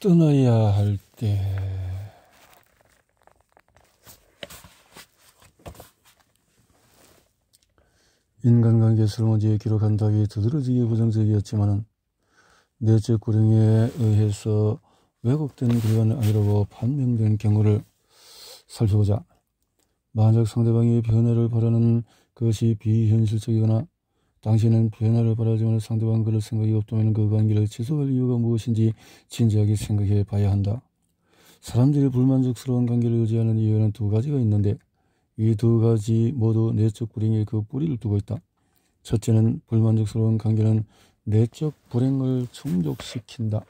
떠나야 할 때, 인간관계 설문지에 기록한 답이 두드러지게 부정적이었지만은 내적 구령에 의해서 왜곡된 글은 아니라고 판명된 경우를 살펴보자. 만약 상대방이 변화를 바라는 것이 비현실적이거나 당신은 변화를 바라지만 상대방 그럴 생각이 없다면 그 관계를 지속할 이유가 무엇인지 진지하게 생각해 봐야 한다. 사람들이 불만족스러운 관계를 유지하는 이유는 두 가지가 있는데 이 두 가지 모두 내적 불행에 그 뿌리를 두고 있다. 첫째는 불만족스러운 관계는 내적 불행을 충족시킨다.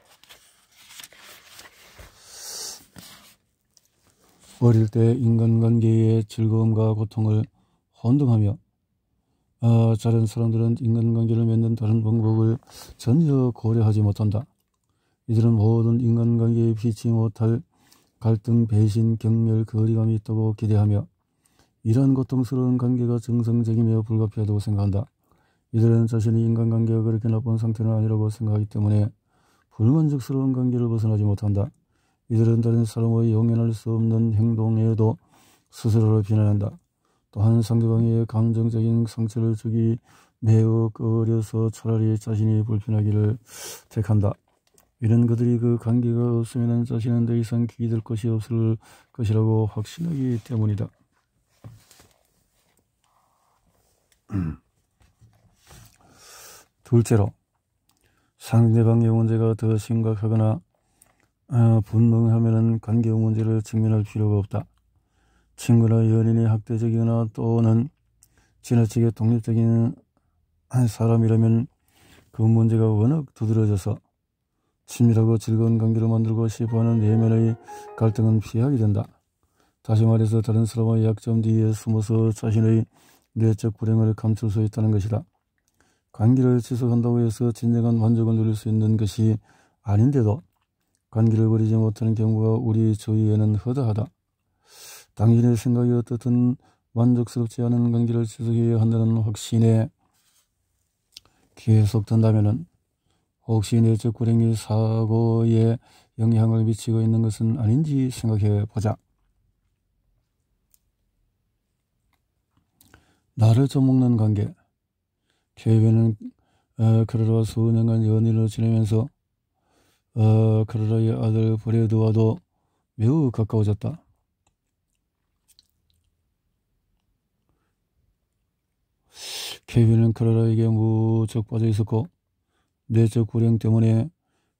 어릴 때 인간관계의 즐거움과 고통을 혼동하며 어, 다른 사람들은 인간관계를 맺는 다른 방법을 전혀 고려하지 못한다. 이들은 모든 인간관계에 피치 못할 갈등, 배신, 경멸, 거리감이 있다고 기대하며 이러한 고통스러운 관계가 정상적이며 불가피하다고 생각한다. 이들은 자신이 인간관계가 그렇게 나쁜 상태는 아니라고 생각하기 때문에 불만족스러운 관계를 벗어나지 못한다. 이들은 다른 사람의 용인할 수 없는 행동에도 스스로를 비난한다. 또한 상대방의 감정적인 상처를 주기 매우 어려서 차라리 자신이 불편하기를 택한다. 이런 그들이 그 관계가 없으면 자신은 더 이상 기댈 것이 없을 것이라고 확신하기 때문이다. 둘째로 상대방의 문제가 더 심각하거나 어, 분명하면 관계 문제를 직면할 필요가 없다. 친구나 연인이 학대적이거나 또는 지나치게 독립적인 한 사람이라면 그 문제가 워낙 두드러져서 친밀하고 즐거운 관계를 만들고 싶어하는 내면의 갈등은 피하게 된다. 다시 말해서 다른 사람의 약점 뒤에 숨어서 자신의 내적 불행을 감출 수 있다는 것이다. 관계를 지속한다고 해서 진정한 만족을 누릴 수 있는 것이 아닌데도 관계를 버리지 못하는 경우가 우리 주위에는 허다하다. 당신의 생각이 어떻든 만족스럽지 않은 관계를 지속해야 한다는 확신에 계속된다면 혹시 내적 불행이 사고에 영향을 미치고 있는 것은 아닌지 생각해 보자. 나를 좀먹는 관계. 케이비는 어, 크로라와 수년간 연인으로 지내면서 어, 크로라의 아들 브레드와도 매우 가까워졌다. 케빈은 크라라에게 무척 빠져 있었고 내적 불행 때문에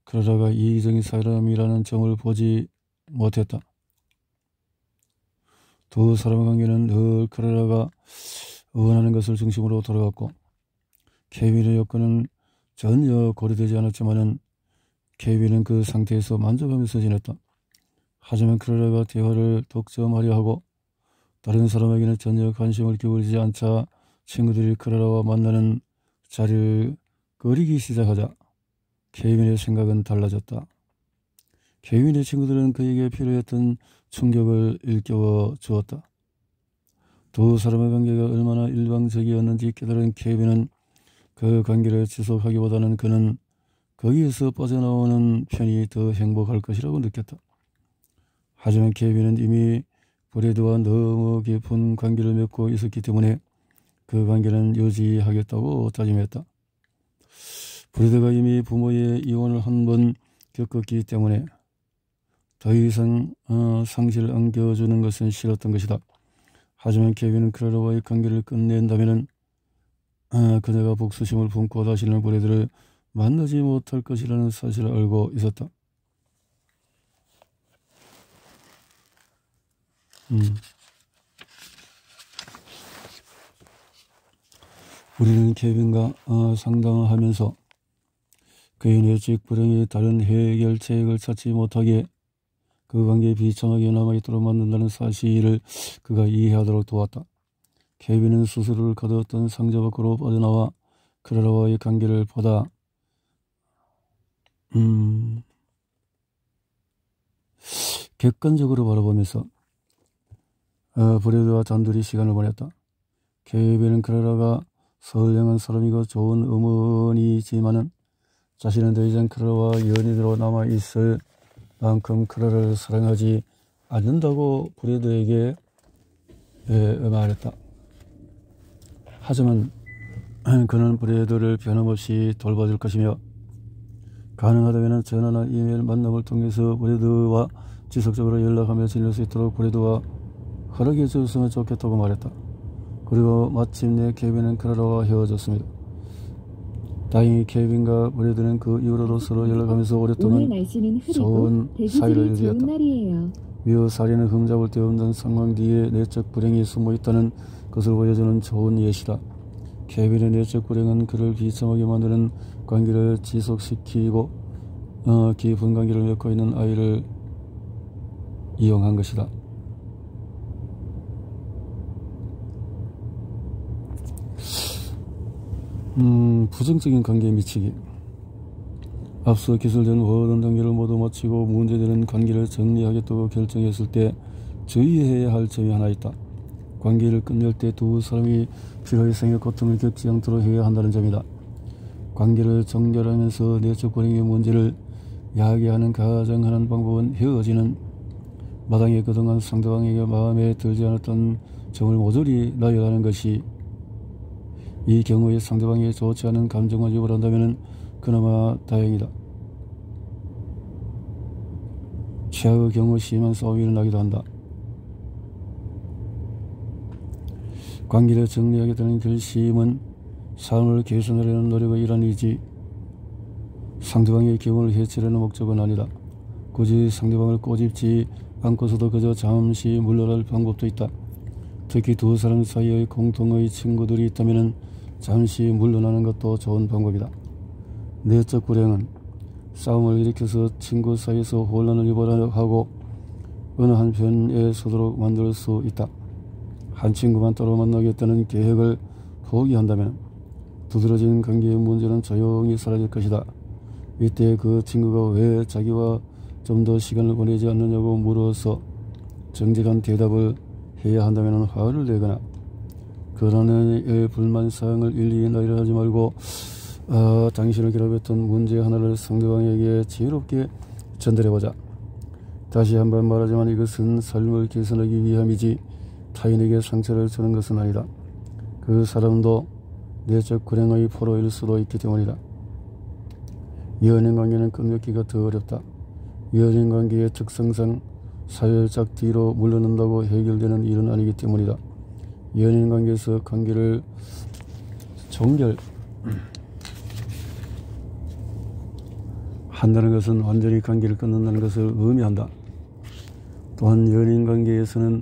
크라라가 이기적인 사람이라는 점을 보지 못했다. 두 사람의 관계는 늘 크라라가 원하는 것을 중심으로 돌아갔고 케빈의 여건은 전혀 고려되지 않았지만은 케빈은 그 상태에서 만족하면서 지냈다. 하지만 크라라가 대화를 독점하려 하고 다른 사람에게는 전혀 관심을 기울이지 않자 친구들이 크라라와 만나는 자리를 꺼리기 시작하자 케빈의 생각은 달라졌다. 케빈의 친구들은 그에게 필요했던 충격을 일깨워 주었다. 두 사람의 관계가 얼마나 일방적이었는지 깨달은 케빈은 그 관계를 지속하기보다는 그는 거기에서 빠져나오는 편이 더 행복할 것이라고 느꼈다. 하지만 케빈은 이미 브레드와 너무 깊은 관계를 맺고 있었기 때문에 그 관계는 유지하겠다고 다짐했다. 브리드가 이미 부모의 이혼을 한 번 겪었기 때문에 더 이상 어, 상실을 안겨주는 것은 싫었던 것이다. 하지만 케빈은 크라라와의 관계를 끝낸다면 어, 그녀가 복수심을 품고 다시는 브레드를 만나지 못할 것이라는 사실을 알고 있었다. 음. 우리는 케빈과 어, 상담하면서 그의 내적 불행이 다른 해결책을 찾지 못하게 그 관계에 비참하게 남아있도록 만든다는 사실을 그가 이해하도록 도왔다. 케빈은 스스로를 가두었던 상자 밖으로 빠져나와 크라라와의 관계를 보다 음, 객관적으로 바라보면서 어, 브레드와 단둘이 시간을 보냈다. 케빈은 크라라가 선량한 사람이고 좋은 어머니지만은 자신은 더 이상 크라와 연인으로 남아 있을 만큼 크라를 사랑하지 않는다고 브레드에게 말했다. 하지만 그는 브레드를 변함없이 돌봐줄 것이며 가능하다면 전화나 이메일 만남을 통해서 브레드와 지속적으로 연락하며 지낼 수 있도록 브레드와 허락해 줬으면 좋겠다고 말했다. 그리고 마침내 케빈은 크라라와 헤어졌습니다. 다행히 케빈과 브레드는 그 이후로도 서로 연락하면서 오랫동안 좋은 사이를 유지했다. 위어 살인을 흠잡을 데 없는 상황 뒤에 내적 불행이 숨어 있다는 것을 보여주는 좋은 예시다. 케빈의 내적 불행은 그를 비참하게 만드는 관계를 지속시키고 어, 깊은 관계를 맺고 있는 아이를 이용한 것이다. 음, 부정적인 관계에 미치기. 앞서 기술된 모든 단계를 모두 마치고 문제되는 관계를 정리하겠다고 결정했을 때 주의해야 할 점이 하나 있다. 관계를 끝낼 때 두 사람이 필요 이상의 고통을 겪지 않도록 해야 한다는 점이다. 관계를 정결하면서 내적 불행의 문제를 야기하는 가장 하는 방법은 헤어지는 마당에 그동안 상대방에게 마음에 들지 않았던 점을 모조리 나열하는 것이 이 경우에 상대방이 좋지 않은 감정을 유발한다면 그나마 다행이다. 최악의 경우 심한 싸움이 일어나기도 한다. 관계를 정리하겠다는 결심은 삶을 개선하려는 노력의 일환이지 상대방의 기분을 해치려는 목적은 아니다. 굳이 상대방을 꼬집지 않고서도 그저 잠시 물러날 방법도 있다. 특히 두 사람 사이의 공통의 친구들이 있다면 잠시 물러나는 것도 좋은 방법이다. 내적 불행은 싸움을 일으켜서 친구 사이에서 혼란을 유발하려 하고 어느 한편에 서도록 만들 수 있다. 한 친구만 따로 만나겠다는 계획을 포기한다면 두드러진 관계의 문제는 조용히 사라질 것이다. 이때 그 친구가 왜 자기와 좀 더 시간을 보내지 않느냐고 물어서 정직한 대답을 해야 한다면 화를 내거나 그러는 불만사항을 일일이 나열하지 말고 어, 당신을 괴롭혔던 문제 하나를 상대방에게 지혜롭게 전달해보자. 다시 한번 말하지만 이것은 삶을 개선하기 위함이지 타인에게 상처를 주는 것은 아니다. 그 사람도 내적 불행의 포로일 수도 있기 때문이다. 연인 관계는 끊기가 더 어렵다. 연인 관계의 특성상 사회적 뒤로 물러난다고 해결되는 일은 아니기 때문이다. 연인 관계에서 관계를 종결 한다는 것은 완전히 관계를 끊는다는 것을 의미한다. 또한 연인 관계에서는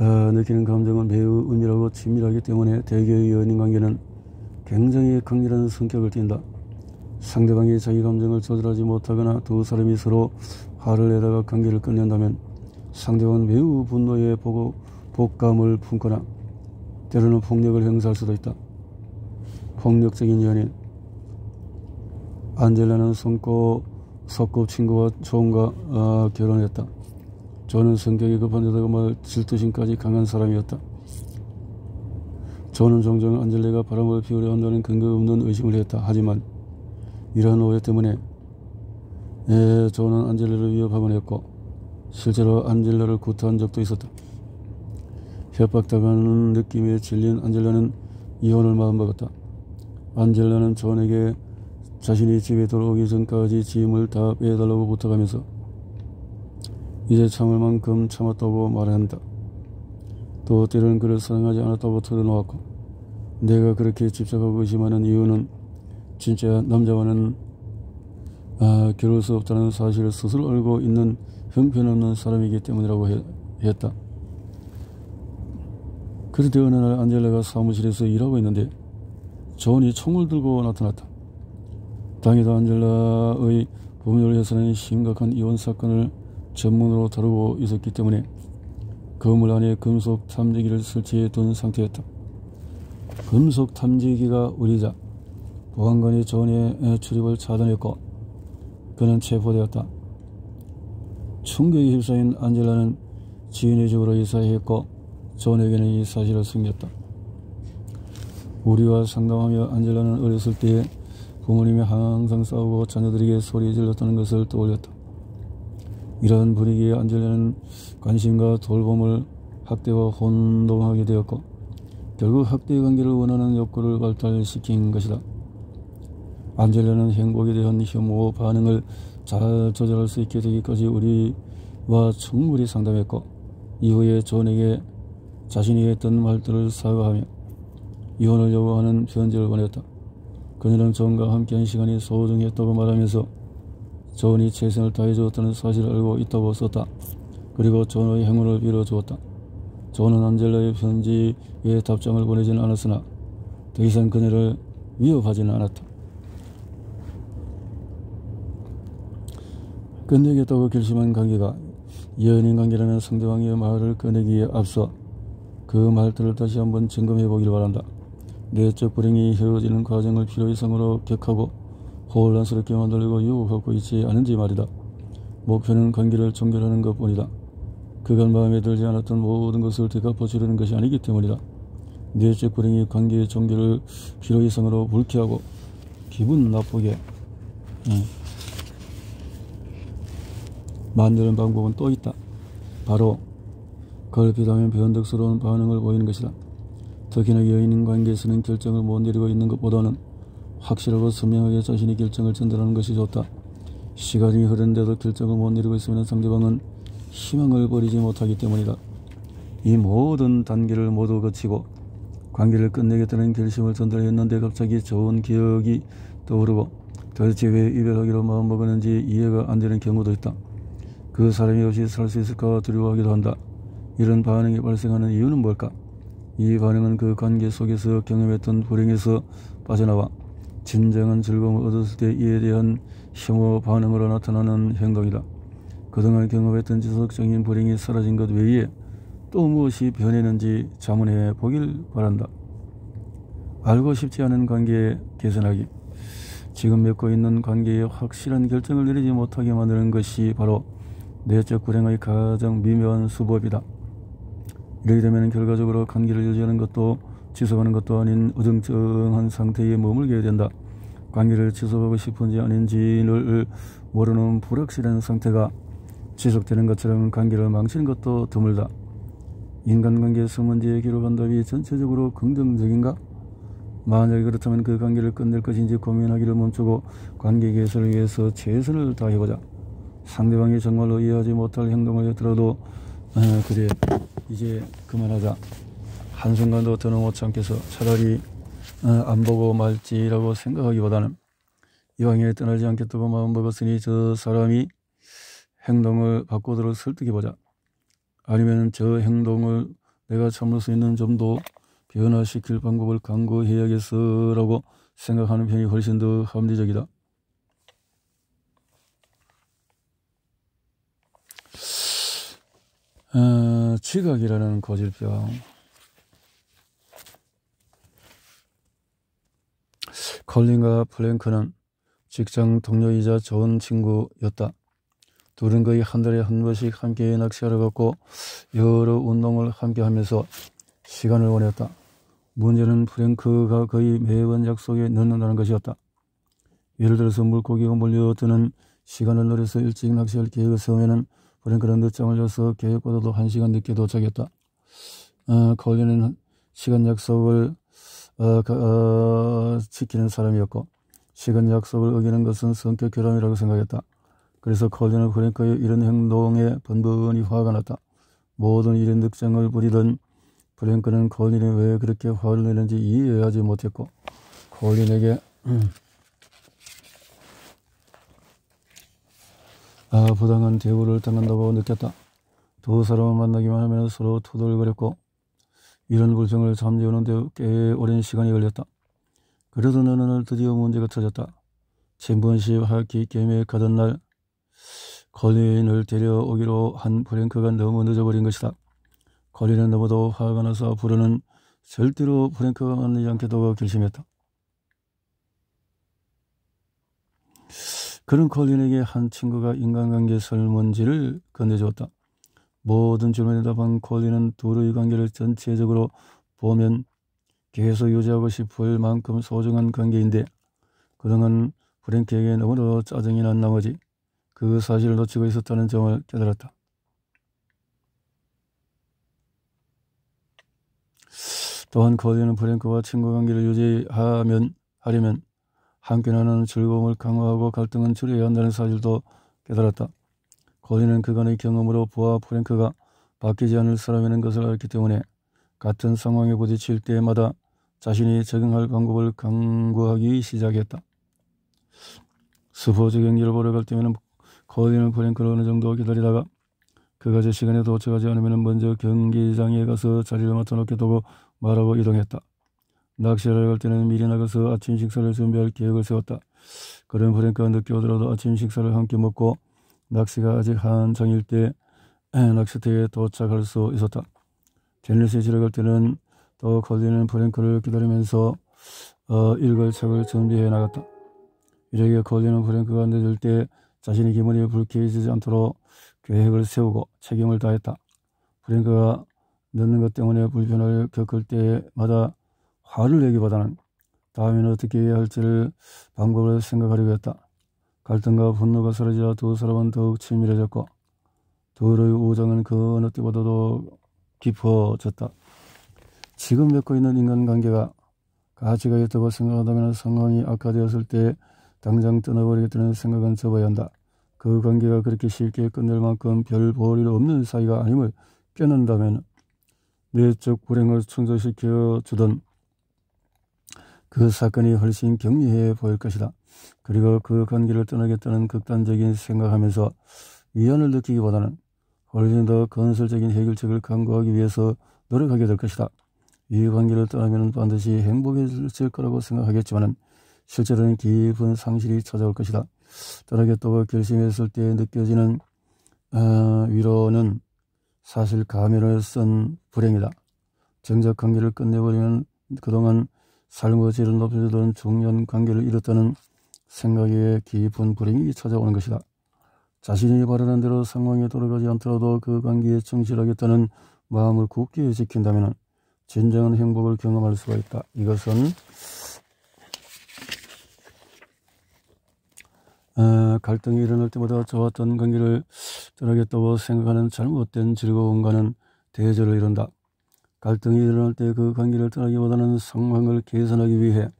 어, 느끼는 감정은 매우 은밀하고 친밀하기 때문에 대개의 연인 관계는 굉장히 강렬한 성격을 띈다. 상대방이 자기 감정을 조절하지 못하거나 두 사람이 서로 화를 내다가 관계를 끝낸다면 상대방은 매우 분노에 보고 복감을 품거나 때로는 폭력을 행사할 수도 있다. 폭력적인 연인 안젤라는 손꼽 소꿉친구와 존과 어, 결혼했다. 저는 성격이 급한 데다가 말 질투심까지 강한 사람이었다. 저는 종종 안젤레가 바람을 피우려 한다는 근거 없는 의심을 했다. 하지만 이러한 오해 때문에 예, 저는 안젤레를 위협하곤 했고 실제로 안젤라를 구타한 적도 있었다. 협박당하는 느낌에 질린 안젤라는 이혼을 마음먹었다. 안젤라는 존에게 자신이 집에 돌아오기 전까지 짐을 다 빼달라고 부탁하면서 이제 참을 만큼 참았다고 말한다. 또 때로는 그를 사랑하지 않았다고 털어놓았고 내가 그렇게 집착하고 의심하는 이유는 진짜 남자와는 아, 겨룰 수 없다는 사실을 스스로 알고 있는 형편없는 사람이기 때문이라고 해, 했다. 그때 어느 날 안젤라가 사무실에서 일하고 있는데 존이 총을 들고 나타났다. 다행히도 안젤라의 법률 회사는 심각한 이혼 사건을 전문으로 다루고 있었기 때문에 건물 안에 금속 탐지기를 설치해 둔 상태였다. 금속 탐지기가 울리자 보안관이 존의 출입을 차단했고 그는 체포되었다. 충격에 휩싸인 안젤라는 지인의 집으로 이사했고 존에게는 이 사실을 숨겼다. 우리와 상담하며 안젤라는 어렸을 때에 부모님이 항상 싸우고 자녀들에게 소리 질렀다는 것을 떠올렸다. 이러한 분위기에 안젤레는 관심과 돌봄을 학대와 혼동하게 되었고 결국 학대 관계를 원하는 욕구를 발달시킨 것이다. 안젤레는 행복에 대한 혐오 반응을 잘 조절할 수 있게 되기까지 우리와 충분히 상담했고 이후에 존에게 자신이 했던 말들을 사과하며 이혼을 요구하는 편지를 보냈다. 그녀는 존과 함께한 시간이 소중했다고 말하면서 존이 최선을 다해주었다는 사실을 알고 있다고 썼다. 그리고 존의 행운을 빌어주었다. 존은 안젤라의 편지에 답장을 보내지는 않았으나 더 이상 그녀를 위협하지는 않았다. 끝내겠다고 결심한 관계가 연인 관계라는 상대방의 말을 꺼내기에 앞서 그 말들을 다시 한번 점검해 보기를 바란다. 내적 불행이 헤어지는 과정을 필요 이상으로 격하고 혼란스럽게 만들고 유혹하고 있지 않은지 말이다. 목표는 관계를 종결하는 것 뿐이다. 그간 마음에 들지 않았던 모든 것을 되갚아 주려는 것이 아니기 때문이다. 내적 불행이 관계의 종결을 필요 이상으로 불쾌하고 기분 나쁘게 응. 만드는 방법은 또 있다. 바로 걸핏하면 변덕스러운 반응을 보이는 것이다. 특히나 여인 관계에서는 결정을 못 내리고 있는 것보다는 확실하고 선명하게 자신의 결정을 전달하는 것이 좋다. 시간이 흐른데도 결정을 못 내리고 있으면 상대방은 희망을 버리지 못하기 때문이다. 이 모든 단계를 모두 거치고 관계를 끝내겠다는 결심을 전달했는데 갑자기 좋은 기억이 떠오르고 도대체 왜 이별하기로 마음먹었는지 이해가 안 되는 경우도 있다. 그 사람이 없이 살 수 있을까 두려워하기도 한다. 이런 반응이 발생하는 이유는 뭘까? 이 반응은 그 관계 속에서 경험했던 불행에서 빠져나와 진정한 즐거움을 얻었을 때 이에 대한 혐오 반응으로 나타나는 행동이다. 그동안 경험했던 지속적인 불행이 사라진 것 외에 또 무엇이 변했는지 자문해 보길 바란다. 알고 싶지 않은 관계 개선하기. 지금 맺고 있는 관계에 확실한 결정을 내리지 못하게 만드는 것이 바로 내적 불행의 가장 미묘한 수법이다. 이렇게 되면 결과적으로 관계를 유지하는 것도 지속하는 것도 아닌 어정쩡한 상태에 머물게 된다. 관계를 지속하고 싶은지 아닌지를 모르는 불확실한 상태가 지속되는 것처럼 관계를 망치는 것도 드물다. 인간관계에서 문제에 기록한 답이 전체적으로 긍정적인가? 만약 그렇다면 그 관계를 끝낼 것인지 고민하기를 멈추고 관계 개선을 위해서 최선을 다해보자. 상대방이 정말로 이해하지 못할 행동을 했더라도 어, 그래 이제 그만하자 한순간도 더는 못 참겠어 차라리 어, 안 보고 말지라고 생각하기보다는 이왕에 떠나지 않겠다고 마음먹었으니 저 사람이 행동을 바꾸도록 설득해보자 아니면 저 행동을 내가 참을 수 있는 점도 변화시킬 방법을 강구해야겠어라고 생각하는 편이 훨씬 더 합리적이다. 어, 지각이라는 고질병. 컬린과 플랭크는 직장 동료이자 좋은 친구였다. 둘은 거의 한 달에 한 번씩 함께 낚시하러 갔고 여러 운동을 함께 하면서 시간을 보냈다. 문제는 프랭크가 거의 매번 약속에 늦는다는 것이었다. 예를 들어서 물고기가 몰려드는 시간을 노려서 일찍 낚시할 계획을 세우면 프랭크는 늦잠을 자서 계획보다도 한 시간 늦게 도착했다. 어, 콜린은 시간 약속을 어, 어, 지키는 사람이었고 시간 약속을 어기는 것은 성격 결함이라고 생각했다. 그래서 콜린은 프랭크의 이런 행동에 번번이 화가 났다. 모든 일에 늑장을 부리던 프랭크는 콜린이 왜 그렇게 화를 내는지 이해하지 못했고 콜린에게 아, 부당한 대우를 당한다고 느꼈다. 두 사람을 만나기만 하면 서로 투덜거렸고 이런 불평을 잠재우는데 꽤 오랜 시간이 걸렸다. 그래도 어느 날 드디어 문제가 터졌다. 챔피언십 하키 게임에 가던 날 컬린을 데려오기로 한 프랭크가 너무 늦어버린 것이다. 컬린은 너무도 화가 나서 앞으로는 절대로 프랭크가 만나지 않겠다고 결심했다. 그런 콜린에게 한 친구가 인간관계 설문지를 건네주었다. 모든 질문에 답한 콜린은 둘의 관계를 전체적으로 보면 계속 유지하고 싶을 만큼 소중한 관계인데 그동안 프랭크에게 너무도 짜증이 난 나머지 그그 사실을 놓치고 있었다는 점을 깨달았다. 또한 거리는 프랭크와 친구 관계를 유지하면 하려면 함께 나누는 즐거움을 강화하고 갈등은 줄여야 한다는 사실도 깨달았다. 거리는 그간의 경험으로 부하 프랭크가 바뀌지 않을 사람이라는 것을 알기 때문에 같은 상황에 부딪힐 때마다 자신이 적응할 방법을 강구하기 시작했다. 스포츠 경기를 보러 갈 때면 거리는 프랭크를 어느 정도 기다리다가 그가 제 시간에 도착하지 않으면 먼저 경기장에 가서 자리를 맡아놓게 두고 말하고 이동했다. 낚시를 갈 때는 미리 나가서 아침 식사를 준비할 계획을 세웠다. 그런 프랭크가 늦게 오더라도 아침 식사를 함께 먹고 낚시가 아직 한창일 때 낚시터에 도착할 수 있었다. 테니스에 지러 갈 때는 또 걸리는 프랭크를 기다리면서 어, 읽을 책을 준비해 나갔다. 이렇게 걸리는 프랭크가 늦을 때 자신의 기분이 불쾌해지지 않도록 계획을 세우고 책임을 다했다. 프랭크가 늦는 것 때문에 불편을 겪을 때마다 화를 내기보다는 다음에는 어떻게 해야 할지를 방법을 생각하려고 했다. 갈등과 분노가 사라지자 두 사람은 더욱 친밀해졌고 둘의 우정은 그 어느 때보다도 깊어졌다. 지금 맺고 있는 인간관계가 가치가 있다고 생각한다면 상황이 악화되었을 때 당장 떠나버리겠다는 생각은 접어야 한다. 그 관계가 그렇게 쉽게 끝낼 만큼 별 볼일 없는 사이가 아님을 깨는다면 내적 불행을 충족시켜 주던 그 사건이 훨씬 경미해 보일 것이다. 그리고 그 관계를 떠나겠다는 극단적인 생각하면서 위안을 느끼기보다는 훨씬 더 건설적인 해결책을 강구하기 위해서 노력하게 될 것이다. 이 관계를 떠나면 반드시 행복해질 거라고 생각하겠지만 실제로는 깊은 상실이 찾아올 것이다. 떠나겠다고 결심했을 때 느껴지는 어, 위로는 사실 가면을 쓴 불행이다. 정작 관계를 끝내버리면 그동안 삶의 질을 높여주던 중요한 관계를 잃었다는 생각에 깊은 불행이 찾아오는 것이다. 자신이 바라는 대로 상황에 돌아가지 않더라도 그 관계에 충실하겠다는 마음을 굳게 지킨다면 진정한 행복을 경험할 수가 있다. 이것은 어, 갈등이 일어날 때마다 좋았던 관계를 떠나겠다고 생각하는 잘못된 즐거움과는 대절을 이룬다. 갈등이 일어날 때 그 관계를 떠나기보다는 상황을 개선하기 위해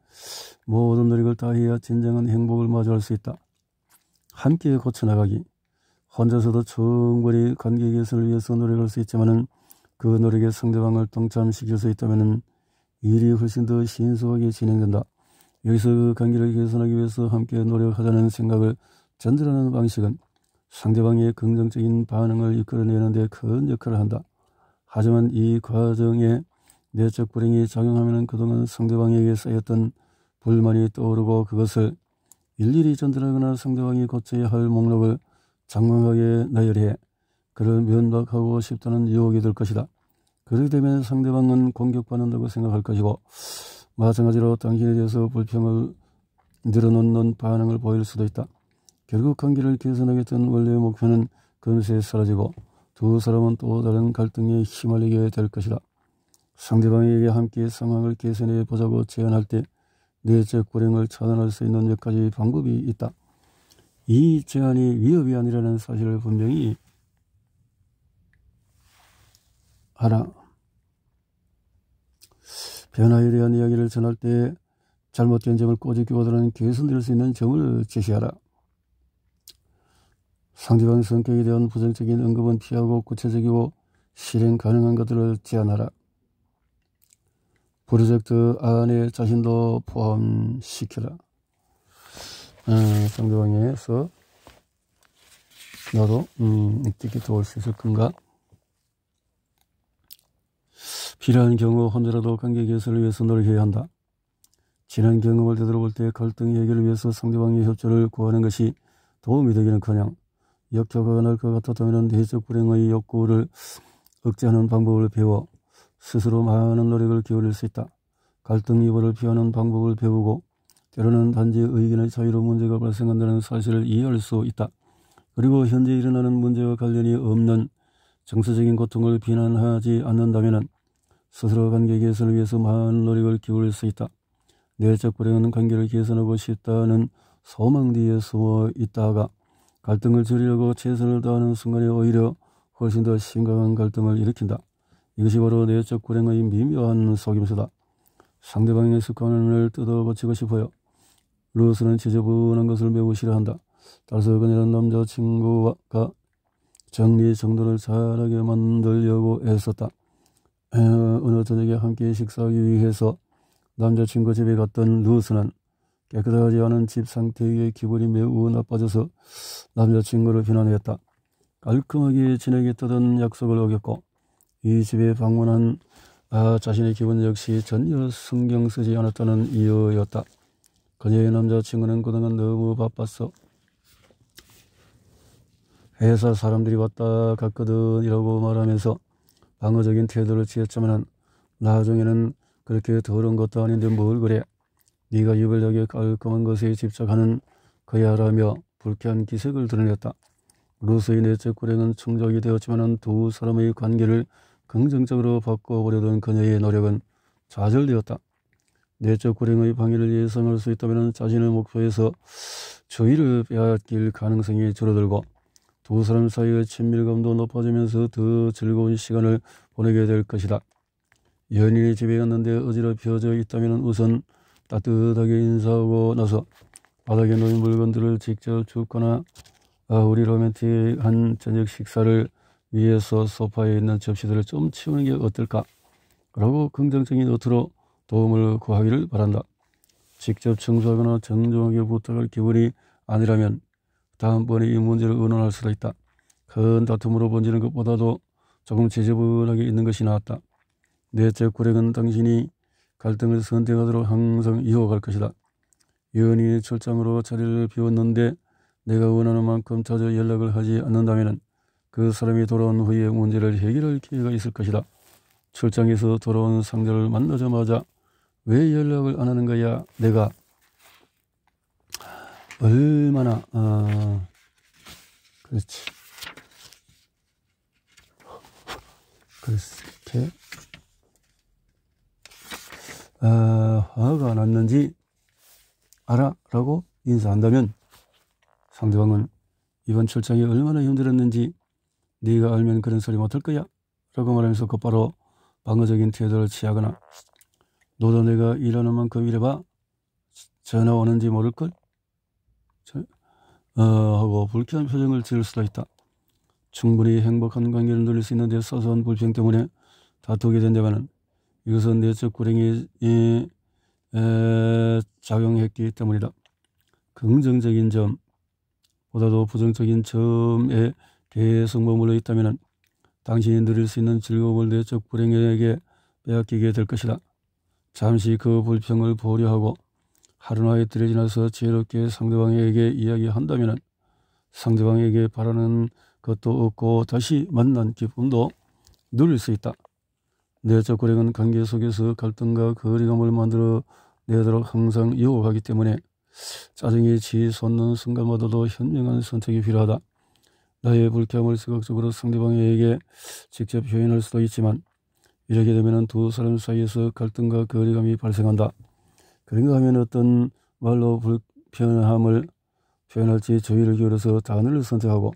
모든 노력을 다해야 진정한 행복을 마주할 수 있다. 함께 고쳐나가기. 혼자서도 충분히 관계 개선을 위해서 노력할 수 있지만은 그 노력에 상대방을 동참시킬 수 있다면 일이 훨씬 더 신속하게 진행된다. 여기서 그 관계를 개선하기 위해서 함께 노력하자는 생각을 전달하는 방식은 상대방의 긍정적인 반응을 이끌어내는 데 큰 역할을 한다. 하지만 이 과정에 내적 불행이 작용하면 그동안 상대방에게 쌓였던 불만이 떠오르고 그것을 일일이 전달하거나 상대방이 고쳐야 할 목록을 장황하게 나열해 그를 면박하고 싶다는 유혹이 될 것이다. 그렇게 되면 상대방은 공격받는다고 생각할 것이고 마찬가지로 당신에 대해서 불평을 늘어놓는 반응을 보일 수도 있다. 결국 관계를 개선하겠다는 원래의 목표는 금세 사라지고 두 사람은 또 다른 갈등에 휘말리게 될 것이다. 상대방에게 함께 상황을 개선해 보자고 제안할 때 내적 불행을 차단할 수 있는 몇 가지 방법이 있다. 이 제안이 위협이 아니라는 사실을 분명히 하라. 변화에 대한 이야기를 전할 때 잘못된 점을 꼬집기보다는 개선될 수 있는 점을 제시하라. 상대방 성격에 대한 부정적인 언급은 피하고 구체적이고 실행 가능한 것들을 제안하라. 프로젝트 안에 자신도 포함시켜라. 어, 상대방에서 나도 음, 어떻게 도울 수 있을 건가? 필요한 경우 혼자라도 관계 개선을 위해서 노력해야 한다. 지난 경험을 되돌아볼 때 갈등 해결을 위해서 상대방의 협조를 구하는 것이 도움이 되기는 커녕 역효과가 날것 같았다면 내적 불행의 욕구를 억제하는 방법을 배워 스스로 많은 노력을 기울일 수 있다. 갈등 유발을 피하는 방법을 배우고 때로는 단지 의견의 차이로 문제가 발생한다는 사실을 이해할 수 있다. 그리고 현재 일어나는 문제와 관련이 없는 정서적인 고통을 비난하지 않는다면 스스로 관계 개선을 위해서 많은 노력을 기울일 수 있다. 내적 불행은 관계를 개선하고 싶다는 소망 뒤에 숨어 있다가 갈등을 줄이려고 최선을 다하는 순간에 오히려 훨씬 더 심각한 갈등을 일으킨다. 이것이 바로 내적 불행의 미묘한 속임수다. 상대방의 습관을 뜯어고치고 싶어요. 루스는 지저분한 것을 매우 싫어한다. 따라서 그녀는 남자친구가 정리정돈을 잘하게 만들려고 애썼다. 에, 어느 저녁에 함께 식사하기 위해서 남자친구 집에 갔던 루스는 깨끗하지 않은 집 상태에 기분이 매우 나빠져서 남자친구를 비난했다. 깔끔하게 지내겠다던 약속을 어겼고 이 집에 방문한 아, 자신의 기분 역시 전혀 신경 쓰지 않았다는 이유였다. 그녀의 남자친구는 그동안 너무 바빴어. 회사 사람들이 왔다 갔거든 이라고 말하면서 방어적인 태도를 취했지만 나중에는 그렇게 더러운 것도 아닌데 뭘 그래. 네가 유별나게 깔끔한 것에 집착하는 거야라며 불쾌한 기색을 드러냈다. 루스의 내적 불행은 충족이 되었지만 두 사람의 관계를 긍정적으로 바꿔보려던 그녀의 노력은 좌절되었다. 내적 불행의 방해를 예상할 수 있다면 자신의 목표에서 주의를 빼앗길 가능성이 줄어들고 두 사람 사이의 친밀감도 높아지면서 더 즐거운 시간을 보내게 될 것이다. 연인이 집에 갔는데 어지럽혀져 있다면 우선 따뜻하게 인사하고 나서 바닥에 놓인 물건들을 직접 줍거나 아, 우리 로맨틱한 저녁 식사를 위해서 소파에 있는 접시들을 좀 치우는 게 어떨까? 라고 긍정적인 노트로 도움을 구하기를 바란다. 직접 청소하거나 정중하게 부탁할 기분이 아니라면 다음번에 이 문제를 의논할 수도 있다. 큰 다툼으로 번지는 것보다도 조금 지저분하게 있는 것이 나았다. 내적 불행은 당신이 갈등을 선택하도록 항상 이어갈 것이다. 연인이 출장으로 자리를 비웠는데 내가 원하는 만큼 자주 연락을 하지 않는다면 그 사람이 돌아온 후에 문제를 해결할 기회가 있을 것이다. 출장에서 돌아온 상대를 만나자마자 왜 연락을 안 하는 거야? 내가 얼마나 아 그렇지 그렇게 아, 화가 났는지 알아? 라고 인사한다면 상대방은 이번 출장이 얼마나 힘들었는지 네가 알면 그런 소리 못할 거야. 라고 말하면서 곧바로 방어적인 태도를 취하거나 너도 내가 일하는 만큼 일해봐. 전화 오는지 모를걸? 어, 하고 불쾌한 표정을 지을 수도 있다. 충분히 행복한 관계를 누릴 수 있는데 사소한 불평 때문에 다투게 된다면 이것은 내적 불행이 작용했기 때문이다. 긍정적인 점보다도 부정적인 점에 계속 머물러 있다면 당신이 누릴 수 있는 즐거움을 내적 불행에게 빼앗기게 될 것이다. 잠시 그 불평을 보류하고 하루나 이틀이 지나서 지혜롭게 상대방에게 이야기한다면 상대방에게 바라는 것도 없고 다시 만난 기쁨도 누릴 수 있다. 내적 불행은 관계 속에서 갈등과 거리감을 만들어 내도록 항상 유혹하기 때문에 짜증이 치솟는 순간마다도 현명한 선택이 필요하다. 나의 불쾌함을 시각적으로 상대방에게 직접 표현할 수도 있지만 이렇게 되면 두 사람 사이에서 갈등과 거리감이 발생한다. 그런가 하면 어떤 말로 불편함을 표현할지 주의를 기울여서 단어를 선택하고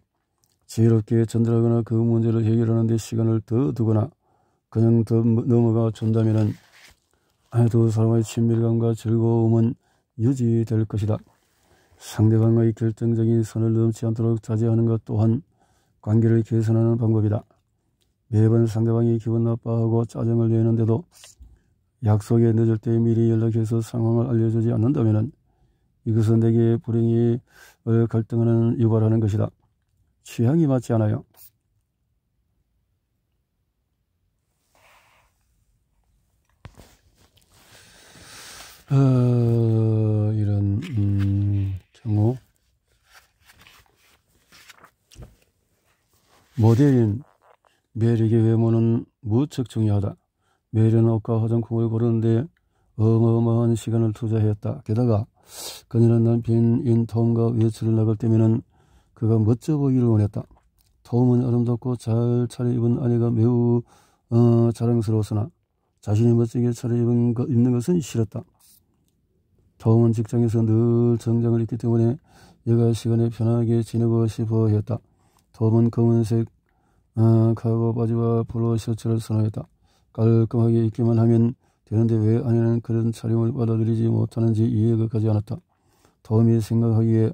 지혜롭게 전달하거나 그 문제를 해결하는 데 시간을 더 두거나 그냥 더 넘어가 준다면 두 사람의 친밀감과 즐거움은 유지될 것이다. 상대방의 결정적인 선을 넘지 않도록 자제하는 것 또한 관계를 개선하는 방법이다. 매번 상대방이 기분 나빠하고 짜증을 내는데도 약속에 늦을 때 미리 연락해서 상황을 알려주지 않는다면 이것은 내게 불행이 갈등하는 유발하는 것이다. 취향이 맞지 않아요. 어, 이런 음, 경우 모델인 매력의 외모는 무척 중요하다. 매일은 옷과 화장품을 고르는데 어마어마한 시간을 투자했다. 게다가 그녀는 남편인 톰과 외출을 나갈 때면은 그가 멋져 보이기를 원했다. 톰은 아름답고 잘 차려입은 아내가 매우 어, 자랑스러웠으나 자신이 멋지게 차려입은 것, 입는 것은 싫었다. 톰은 직장에서 늘 정장을 입기 때문에 여가 시간에 편하게 지내고 싶어 했다. 톰은 검은색 어, 카고 바지와 폴로 셔츠를 선호했다. 깔끔하게 입기만 하면 되는데 왜 아내는 그런 촬영을 받아들이지 못하는지 이해가 가지 않았다. 톰이 생각하기에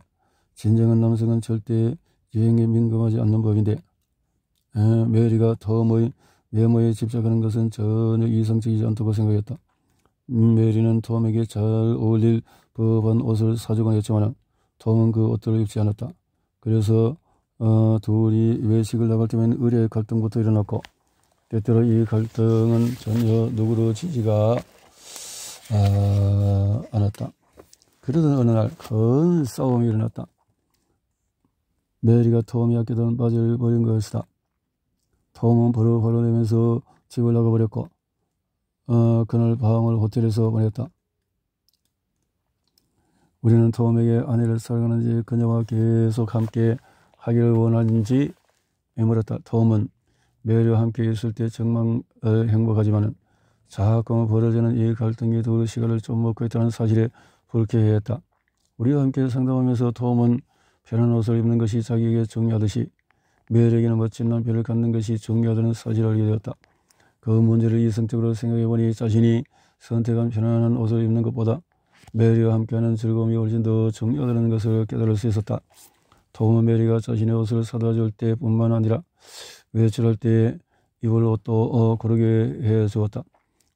진정한 남성은 절대 유행에 민감하지 않는 법인데 에, 메리가 톰의 외모에 집착하는 것은 전혀 이성적이지 않다고 생각했다. 음, 메리는 톰에게 잘 어울릴 법한 옷을 사주곤 했지만 톰은 그 옷들을 입지 않았다. 그래서 어, 둘이 외식을 나갈 때면 의뢰 갈등부터 일어났고 때때로 이 갈등은 전혀 누구로지지가 아, 않았다. 그러던 어느 날 큰 싸움이 일어났다. 메리가 톰이 아끼던 바지를 버린 것이다. 톰은 벌을 벌어내면서 집을 나가버렸고 어, 그날 밤을 호텔에서 보냈다. 우리는 톰에게 아내를 사랑하는지 그녀와 계속 함께 하기를 원하는지 애물었다. 톰은 매일과 함께 있을 때 정말 행복하지만은 자꾸 벌어지는 이 갈등이 두 시간을 좀 먹고 있다는 사실에 불쾌했다. 우리와 함께 상담하면서 톰은 편한 옷을 입는 것이 자기에게 중요하듯이 매일에게는 멋진 남편을 갖는 것이 중요하다는 사실을 알게 되었다. 그 문제를 이성적으로 생각해 보니 자신이 선택한 편안한 옷을 입는 것보다 메리와 함께하는 즐거움이 훨씬 더 중요하다는 것을 깨달을 수 있었다. 톰은 메리가 자신의 옷을 사다 줄 때뿐만 아니라 외출할 때 입을 옷도 어, 고르게 해 주었다.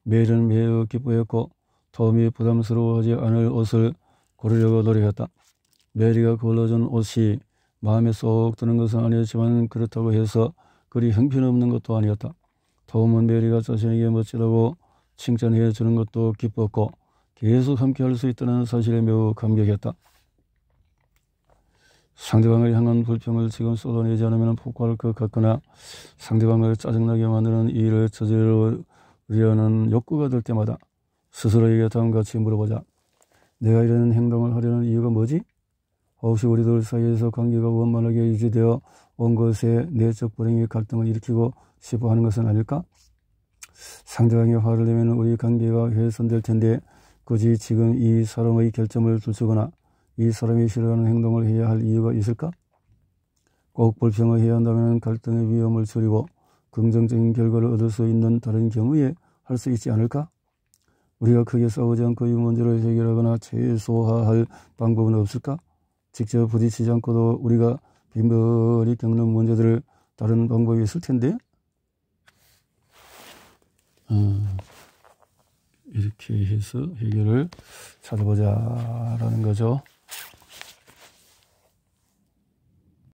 메리는 매우 기뻐했고 톰이 부담스러워하지 않을 옷을 고르려고 노력했다. 메리가 골라준 옷이 마음에 쏙 드는 것은 아니었지만 그렇다고 해서 그리 형편없는 것도 아니었다. 톰은 메리가 자신에게 멋지다고 칭찬해 주는 것도 기뻤고 계속 함께 할 수 있다는 사실에 매우 감격했다. 상대방을 향한 불평을 지금 쏟아내지 않으면 폭발할 것 같거나 상대방을 짜증나게 만드는 일을 저지르려는 욕구가 들 때마다 스스로에게 다음과 같이 물어보자. 내가 이런 행동을 하려는 이유가 뭐지? 혹시 우리들 사이에서 관계가 원만하게 유지되어 온 것에 내적 불행의 갈등을 일으키고 싶어 하는 것은 아닐까? 상대방이 화를 내면 우리 관계가 훼손될 텐데 굳이 지금 이 사람의 결점을 둘쓰거나 이 사람이 싫어하는 행동을 해야 할 이유가 있을까? 꼭 불평을 해야 한다면 갈등의 위험을 줄이고 긍정적인 결과를 얻을 수 있는 다른 경우에 할 수 있지 않을까? 우리가 크게 싸우지 않고 이 문제를 해결하거나 최소화할 방법은 없을까? 직접 부딪히지 않고도 우리가 빈번히 겪는 문제들을 다른 방법이 있을 텐데 어, 이렇게 해서 해결을 찾아보자라는 거죠.